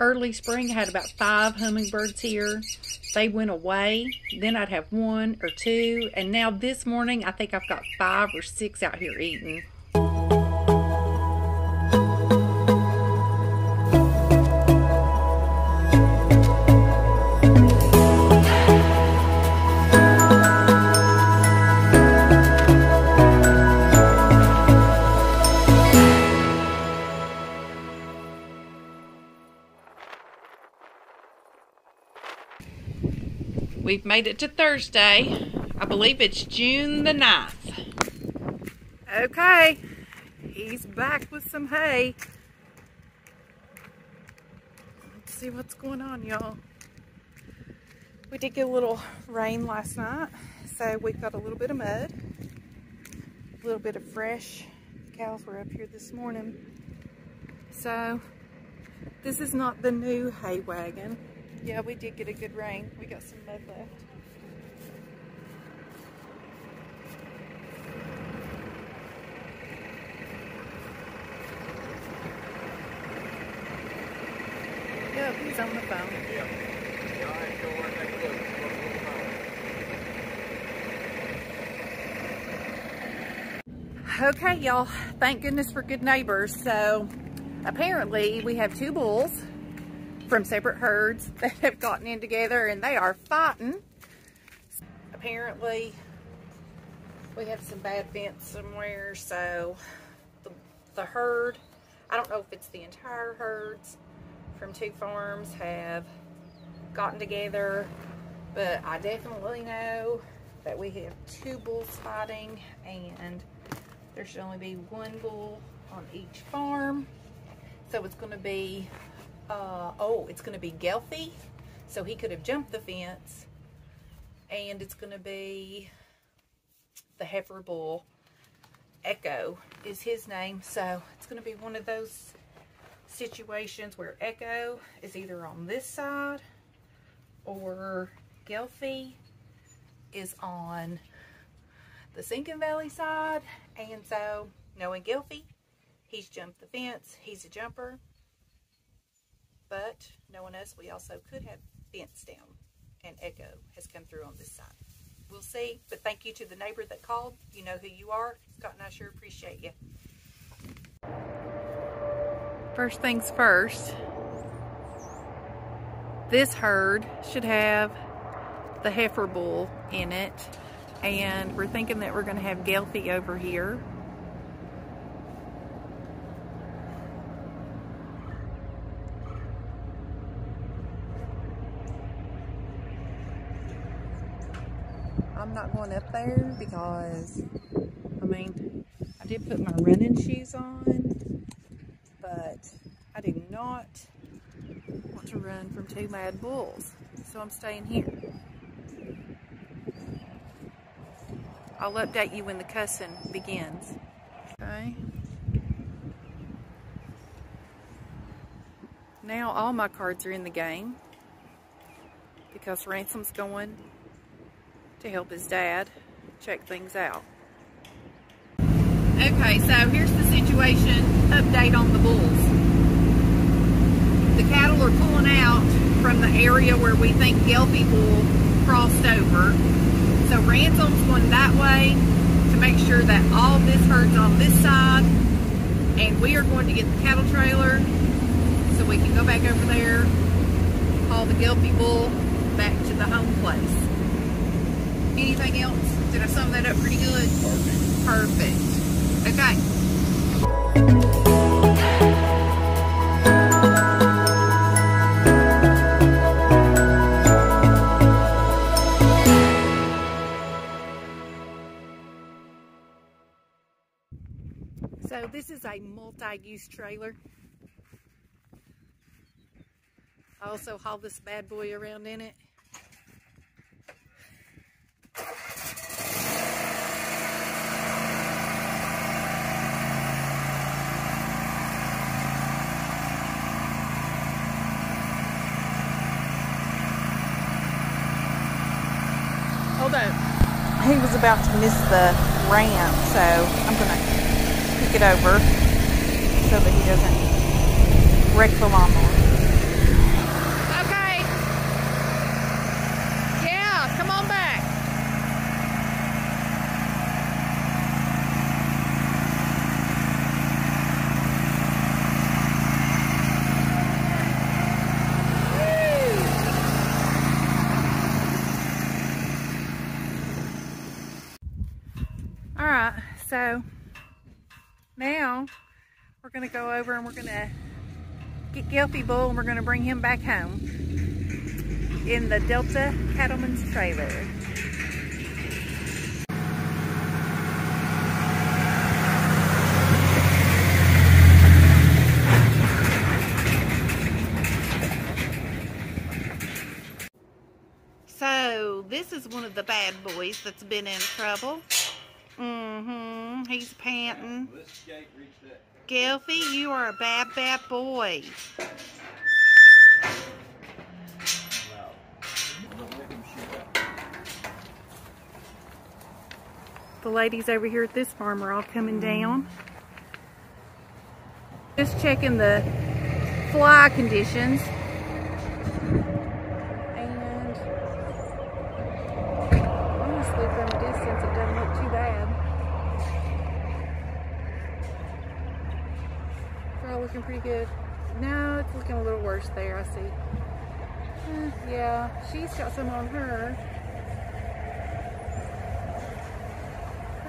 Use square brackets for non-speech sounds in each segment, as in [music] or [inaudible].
early spring, I had about five hummingbirds here. They went away. Then I'd have one or two. And now this morning, I think I've got five or six out here eating. We've made it to Thursday. I believe it's June the 9th. Okay, he's back with some hay. Let's see what's going on, y'all. We did get a little rain last night, so we've got a little bit of mud, a little bit of fresh. The cows were up here this morning. So, this is not the new hay wagon. Yeah, we did get a good rain. We got some mud left. Yeah, he's on the phone. Yeah. Yeah, I ain't sure look. Okay, y'all. Thank goodness for good neighbors. So, apparently, we have two bulls from separate herds [laughs] that have gotten in together and they are fighting. Apparently, we have some bad fence somewhere. So, the, the herd, I don't know if it's the entire herds from two farms have gotten together, but I definitely know that we have two bulls fighting and there should only be one bull on each farm. So it's going to be, uh, oh, it's going to be Gelbvieh. So he could have jumped the fence. And it's going to be the heifer bull. Echo is his name. So it's going to be one of those situations where Echo is either on this side or Gelbvieh is on the Sinking Valley side. And so, knowing Gelbvieh, he's jumped the fence. He's a jumper. But knowing us, we also could have fence down. And Echo has come through on this side. We'll see. But thank you to the neighbor that called. You know who you are. Scott and I sure appreciate you. First things first, this herd should have the heifer bull in it and we're thinking that we're going to have Gelbvieh over here. I'm not going up there because, I mean, I did put my running shoes on, but I do not want to run from two mad bulls, so I'm staying here. I'll update you when the cussing begins. Okay. Now all my cards are in the game because Ransom's going to help his dad check things out. Okay, so here's the situation. Update on the bulls. The cattle are pulling out from the area where we think Gelbvieh bull crossed over. So Ransom's going that way to make sure that all this herd's on this side. And we are going to get the cattle trailer so we can go back over there, haul the Gelbvieh bull back to the home place. Anything else? Did I sum that up pretty good? Perfect. Perfect. Okay. So this is a multi-use trailer. I also haul this bad boy around in it. About to miss the ramp, so I'm gonna kick it over so that he doesn't wreck the lawnmower. So now we're gonna go over and we're gonna get Gelbvieh Bull and we're gonna bring him back home in the Delta Cattleman's trailer. So this is one of the bad boys that's been in trouble. Mm-hmm. He's panting. Gelbvieh, you are a bad, bad boy. The ladies over here at this farm are all coming down. Just checking the fly conditions. And honestly, from a distance, it doesn't look too bad. They're all looking pretty good. No, it's worse there, I see. Eh, yeah, she's got some on her.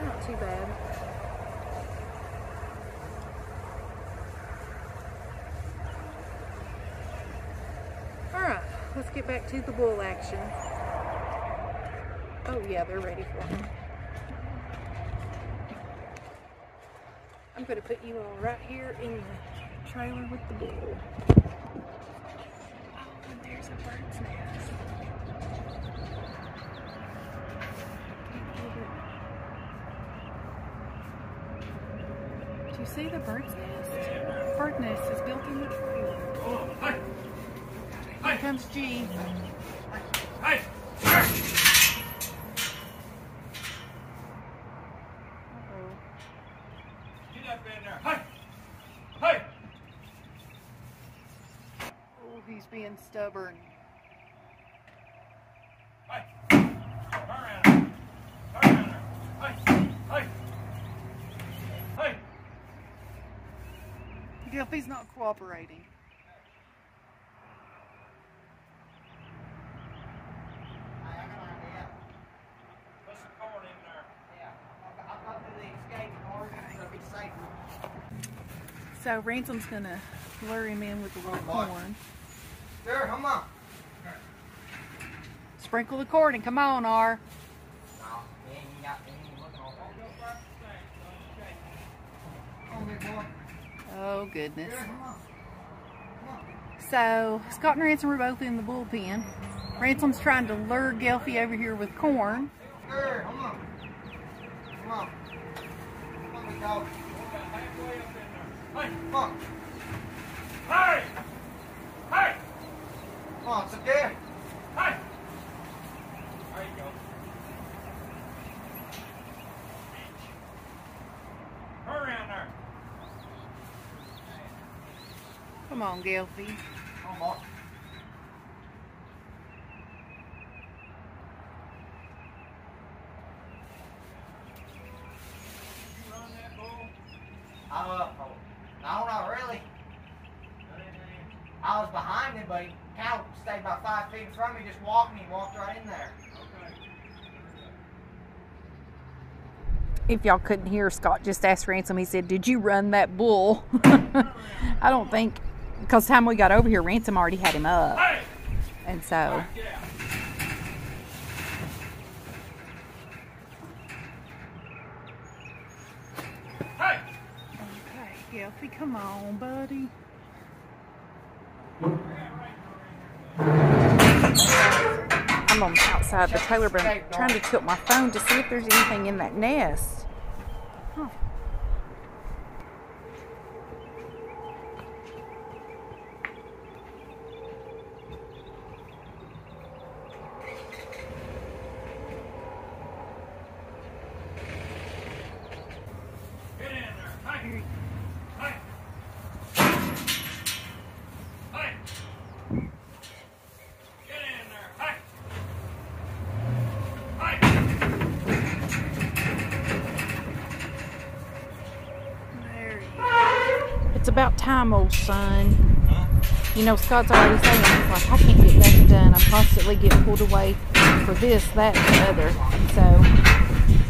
Not too bad. Alright, let's get back to the bull action. Oh yeah, they're ready for him. I'm going to put you all right here in the trailer with the bull. Oh, and there's a bird's nest. Do you see the bird's nest? Bird nest is built in the trailer. Here comes G. Oh, he's being stubborn. Gelbvieh's not cooperating. So Ransom's gonna lure him in with a little corn. Sure, come on. Sprinkle the corn and come on, R. Oh goodness. So Scott and Ransom were both in the bullpen. Ransom's trying to lure Gelbvieh over here with corn. Sure, come on. Come on. Come on, big dog. Come on. Hey! Hey! Come on, sit there. Hey! There you go. Hurry on there. Come on, Gelbvieh. Come on. You run that bull. I, no, not really. I was behind him, but he cow stayed about five feet in front of me, just walked me, walked right in there. If y'all couldn't hear, Scott just asked Ransom, he said, Did you run that bull? [laughs] I don't think, because time we got over here, Ransom already had him up. Hey! And so, Get out. Hey! okay, Gelbvieh, come on, buddy. I'm on the outside of the trailer, but I'm trying to tilt my phone to see if there's anything in that nest. Huh. Get in there. Hey! Hey! Hey! Get in there. Hey! Hey! There you go. It's about time, old son. You know, Scott's already saying, he's like, I can't get nothing done. I'm constantly getting pulled away for this, that, and the other. So,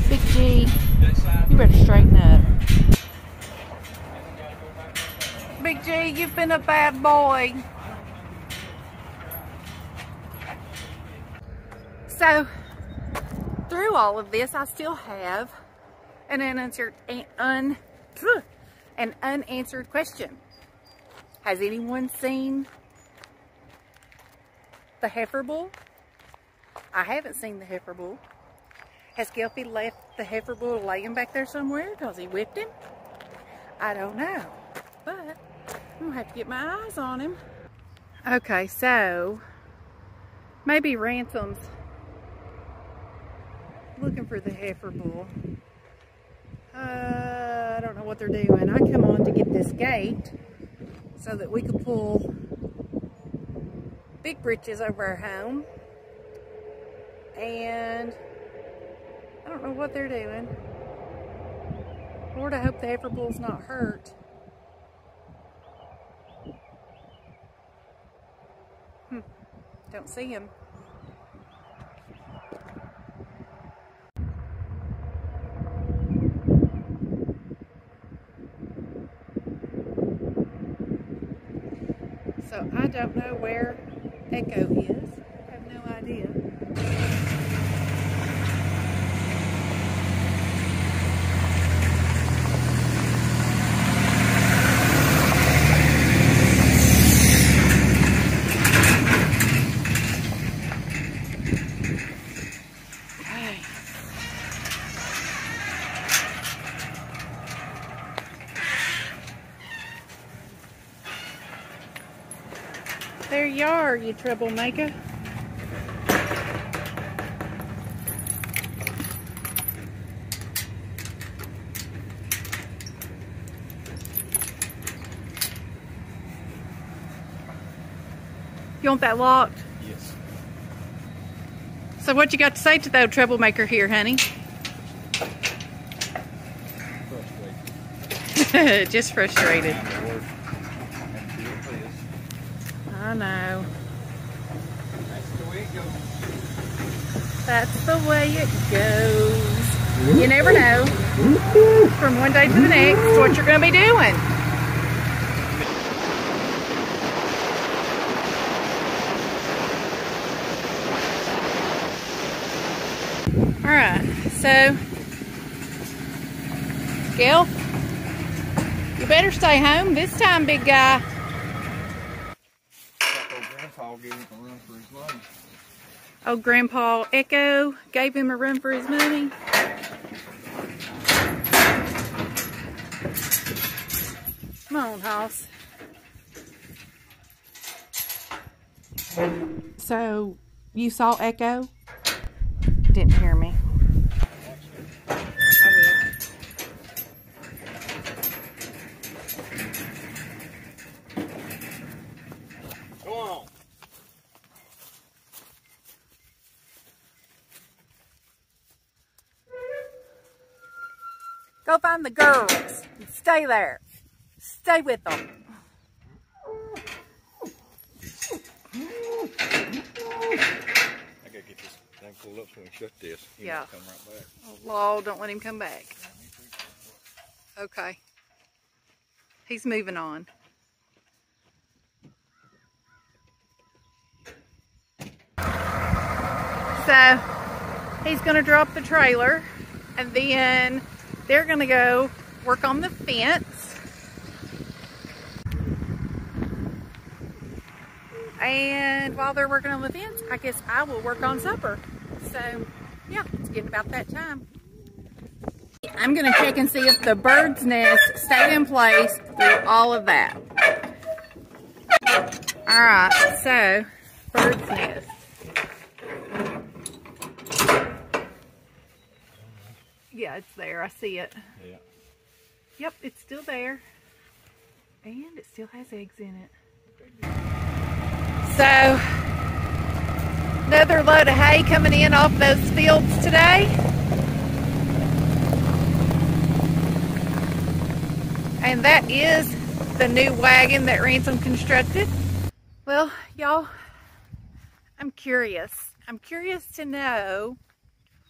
Big G, you better straighten up. Big G, you've been a bad boy. So, through all of this, I still have an unanswered, an, un, [laughs] an unanswered question. Has anyone seen the heifer bull? I haven't seen the heifer bull. Has Gelbvieh left the heifer bull laying back there somewhere because he whipped him? I don't know, but I'm gonna have to get my eyes on him. Okay, so maybe Ransom's looking for the heifer bull. Uh, I don't know what they're doing. I come on to get this gate so that we could pull big britches over our home. And I don't know what they're doing. Lord, I hope the heifer bull's not hurt. Hmm. Don't see him. So I don't know where Echo is. I have no idea. Okay. There you are, you troublemaker. You want that locked? Yes. So what you got to say to that troublemaker here, honey? [laughs] Just frustrated. I know. That's the way it goes. You never know from one day to the next what you're going to be doing. All right, so Gail, you better stay home this time, big guy. Grandpa gave him a run for his money. Oh, Grandpa Echo gave him a run for his money. Come on, Hoss. So, you saw Echo? Didn't hear me. Girls. Stay there. Stay with them. I gotta get this thing pulled up so we can shut this. He Yeah. Come right back. Oh, Law, don't let him come back. Okay. He's moving on. So, he's going to drop the trailer and then they're to go work on the fence. And while they're working on the fence, I guess I will work on supper. So, yeah, it's getting about that time. I'm to check and see if the bird's nest stayed in place through all of that. All right, so bird's nest. Yeah, it's there. I see it. Yeah. Yep, it's still there. And it still has eggs in it. So, another load of hay coming in off those fields today. And that is the new wagon that Ransom constructed. Well, y'all, I'm curious. I'm curious to know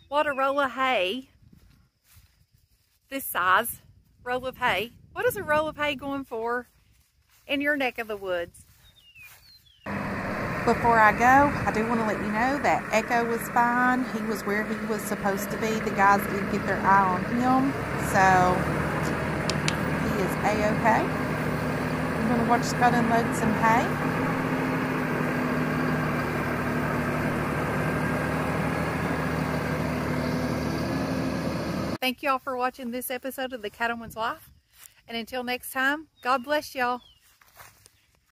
what a roll of hay this size roll of hay. What is a roll of hay going for in your neck of the woods? Before I go, I do want to let you know that Echo was fine. He was where he was supposed to be. The guys did get their eye on him, so he is a-okay. I'm going to watch Scott unload some hay. Thank y'all for watching this episode of The Cattleman's Life. And until next time, God bless y'all.